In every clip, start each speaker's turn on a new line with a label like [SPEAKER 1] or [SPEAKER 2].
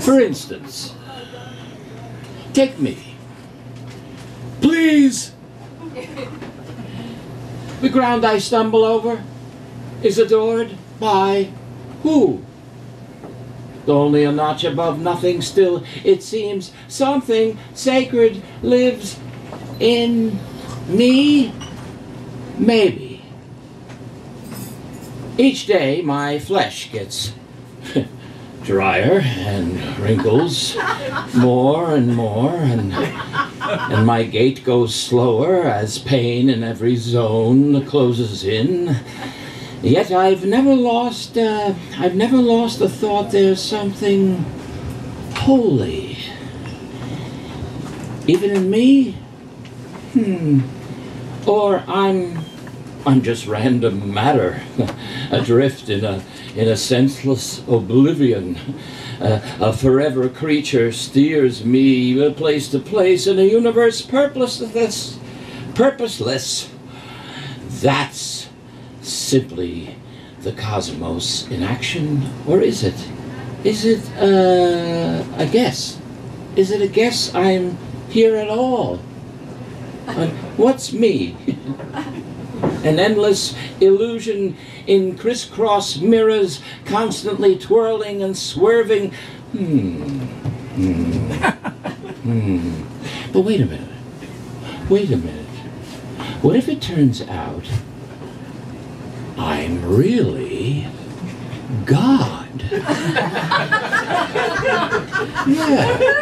[SPEAKER 1] For instance, take me. Please! The ground I stumble over is adored by who? Only a notch above nothing still, it seems something sacred lives in me? Maybe. Each day my flesh gets drier and wrinkles more and more and and my gait goes slower as pain in every zone closes in. Yet i've never lost uh, i've never lost the thought there's something holy even in me. Hmm. Or i'm i'm just random matter adrift in a in a senseless oblivion. Uh, a forever creature steers me place to place in a universe purposeless. Purposeless. That's simply the cosmos in action, or is it? Is it uh, a guess? Is it a guess I'm here at all? Uh, what's me? An endless illusion in crisscross mirrors, constantly twirling and swerving. Hmm. Hmm. hmm. But wait a minute. Wait a minute. What if it turns out I'm really God? yeah.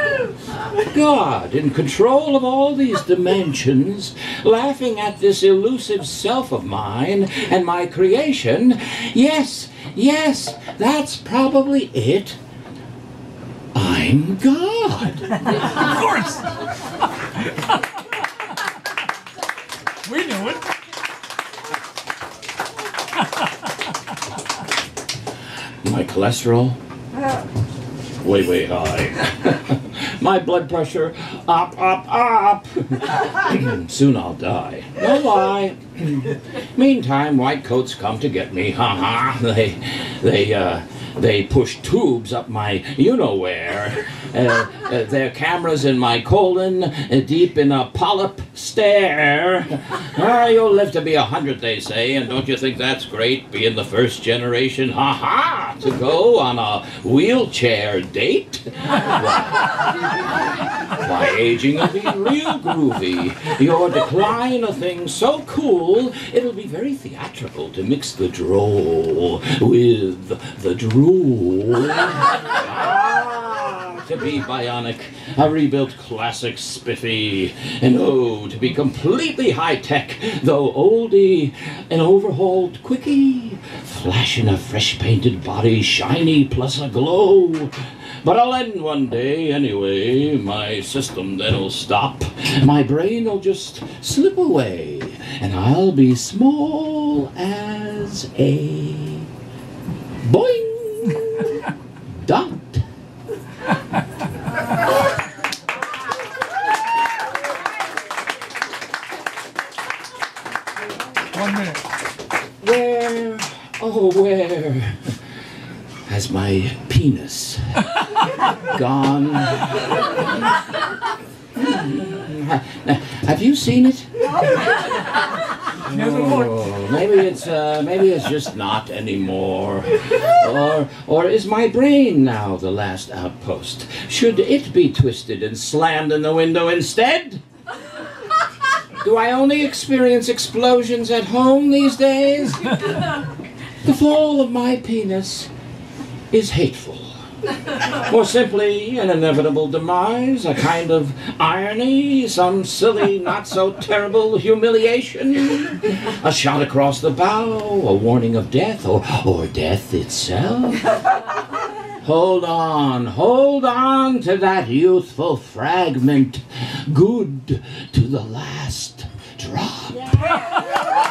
[SPEAKER 1] God, in control of all these dimensions, laughing at this elusive self of mine and my creation. Yes, yes, that's probably it. I'm God.
[SPEAKER 2] of course. we knew it.
[SPEAKER 1] my cholesterol uh. way, way high. My blood pressure up, up, up. Soon I'll die. No lie. Meantime, white coats come to get me. Ha ha. They, they, uh, they push tubes up my you-know-where. Uh, uh, their cameras in my colon, uh, deep in a polyp stare. Ah, you'll live to be a hundred, they say, and don't you think that's great, being the first generation, ha ha, to go on a wheelchair date? Why, aging will be real groovy. Your decline a thing so cool, it'll be very theatrical to mix the droll with the drool. Be bionic, a rebuilt classic spiffy, and oh, to be completely high-tech, though oldie, an overhauled quickie, flashing a fresh-painted body, shiny plus a glow. But I'll end one day anyway. My system then'll stop. My brain'll just slip away. And I'll be small as a boing
[SPEAKER 2] One minute.
[SPEAKER 1] Where, oh, where has my penis gone? Have you seen it? Oh, maybe it's uh, maybe it's just not anymore. Or or is my brain now the last outpost? Should it be twisted and slammed in the window instead? Do I only experience explosions at home these days? The fall of my penis is hateful. Or simply an inevitable demise, a kind of irony, some silly, not so terrible humiliation, a shot across the bow, a warning of death, or, or death itself. Hold on, hold on to that youthful fragment, good to the last drop.